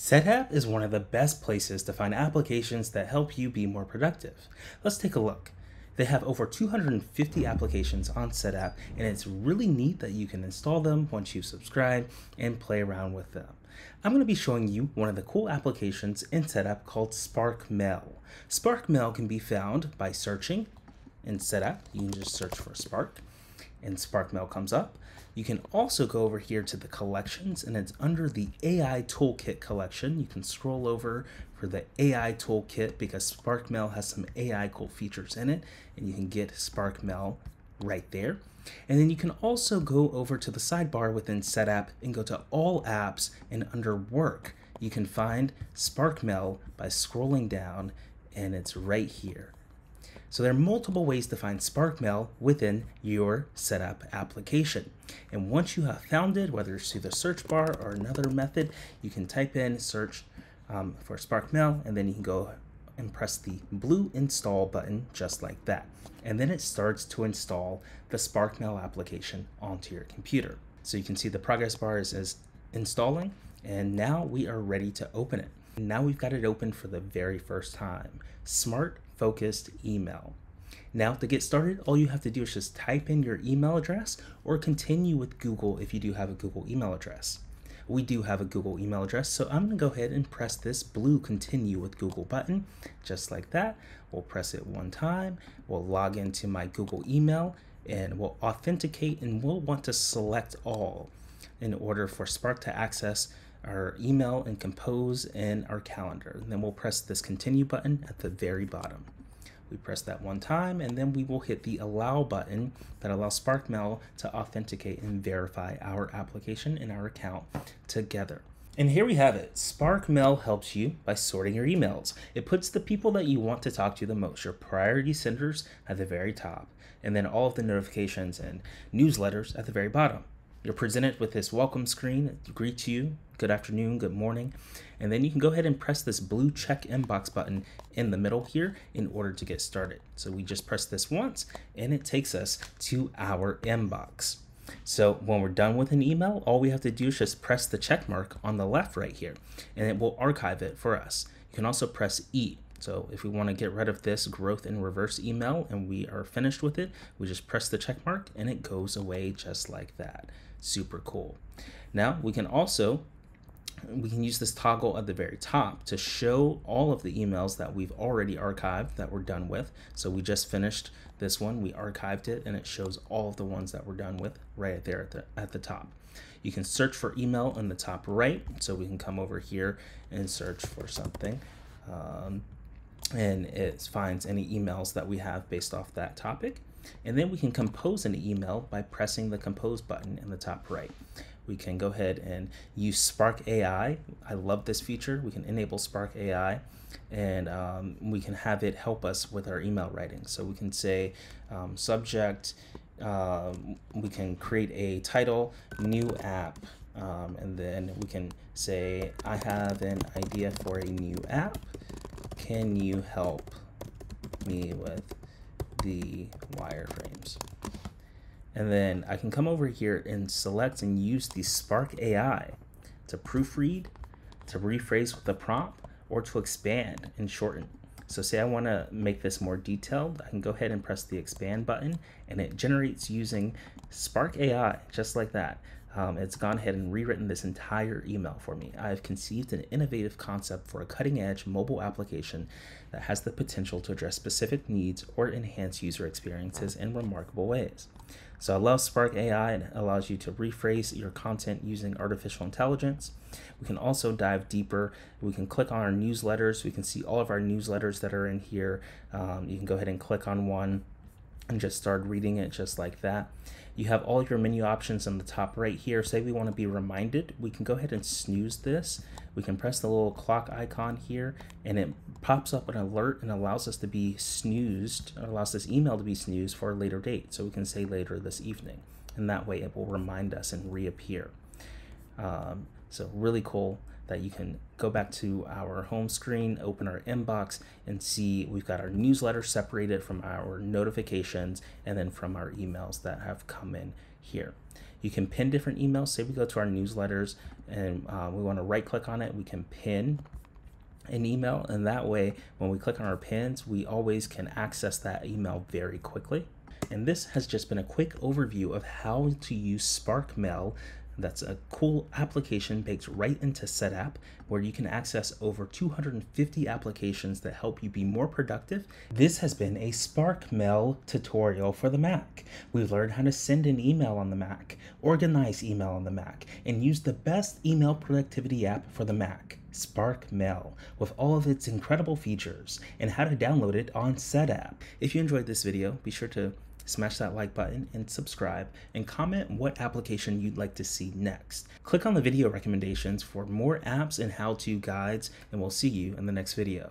Setapp is one of the best places to find applications that help you be more productive. Let's take a look. They have over 250 applications on Setapp, and it's really neat that you can install them once you subscribe and play around with them. I'm going to be showing you one of the cool applications in Setapp called Spark Mail. Spark Mail can be found by searching in Setapp. You can just search for Spark, and Spark Mail comes up. You can also go over here to the collections and it's under the AI Toolkit collection. You can scroll over for the AI Toolkit because SparkMail has some AI cool features in it and you can get SparkMail right there. And then you can also go over to the sidebar within Setapp and go to All Apps and under Work, you can find SparkMail by scrolling down and it's right here. So there are multiple ways to find SparkMail within your Setapp application. And once you have found it, whether it's through the search bar or another method, you can type in search um, for SparkMail and then you can go and press the blue install button just like that. And then it starts to install the SparkMail application onto your computer. So you can see the progress bar is, is installing and now we are ready to open it. Now we've got it open for the very first time. Smart focused email. Now to get started, all you have to do is just type in your email address or continue with Google if you do have a Google email address. We do have a Google email address, so I'm gonna go ahead and press this blue continue with Google button, just like that. We'll press it one time, we'll log into my Google email and we'll authenticate and we'll want to select all in order for Spark to access our email and compose in our calendar. And then we'll press this continue button at the very bottom. We press that one time and then we will hit the allow button that allows SparkMail to authenticate and verify our application and our account together. And here we have it. SparkMail helps you by sorting your emails. It puts the people that you want to talk to the most, your priority senders at the very top, and then all of the notifications and newsletters at the very bottom. You're presented with this welcome screen that greets you, good afternoon, good morning, and then you can go ahead and press this blue check inbox button in the middle here in order to get started. So we just press this once and it takes us to our inbox. So when we're done with an email, all we have to do is just press the check mark on the left right here and it will archive it for us. You can also press E so if we want to get rid of this growth in reverse email and we are finished with it, we just press the check mark and it goes away just like that. Super cool. Now we can also we can use this toggle at the very top to show all of the emails that we've already archived that we're done with. So we just finished this one, we archived it, and it shows all of the ones that we're done with right there at the, at the top. You can search for email in the top right, so we can come over here and search for something. Um, and it finds any emails that we have based off that topic. And then we can compose an email by pressing the compose button in the top right. We can go ahead and use Spark AI. I love this feature. We can enable Spark AI and um, we can have it help us with our email writing. So we can say um, subject, um, we can create a title, new app, um, and then we can say, I have an idea for a new app. Can you help me with the wireframes. And then I can come over here and select and use the Spark AI to proofread, to rephrase with the prompt, or to expand and shorten. So say I want to make this more detailed, I can go ahead and press the expand button and it generates using Spark AI, just like that. Um, it's gone ahead and rewritten this entire email for me. I've conceived an innovative concept for a cutting edge mobile application that has the potential to address specific needs or enhance user experiences in remarkable ways. So I love Spark AI. and It allows you to rephrase your content using artificial intelligence. We can also dive deeper. We can click on our newsletters. We can see all of our newsletters that are in here. Um, you can go ahead and click on one and just start reading it just like that. You have all your menu options on the top right here. Say we want to be reminded, we can go ahead and snooze this. We can press the little clock icon here and it pops up an alert and allows us to be snoozed, allows this email to be snoozed for a later date. So we can say later this evening and that way it will remind us and reappear. Um, so really cool that you can go back to our home screen, open our inbox, and see we've got our newsletter separated from our notifications and then from our emails that have come in here. You can pin different emails. Say we go to our newsletters and uh, we want to right click on it, we can pin an email and that way when we click on our pins we always can access that email very quickly and this has just been a quick overview of how to use Spark Mail that's a cool application baked right into SetApp where you can access over 250 applications that help you be more productive. This has been a Spark Mail tutorial for the Mac. We've learned how to send an email on the Mac, organize email on the Mac, and use the best email productivity app for the Mac. Spark Mail with all of its incredible features and how to download it on SetApp. If you enjoyed this video, be sure to smash that like button and subscribe and comment what application you'd like to see next. Click on the video recommendations for more apps and how-to guides and we'll see you in the next video.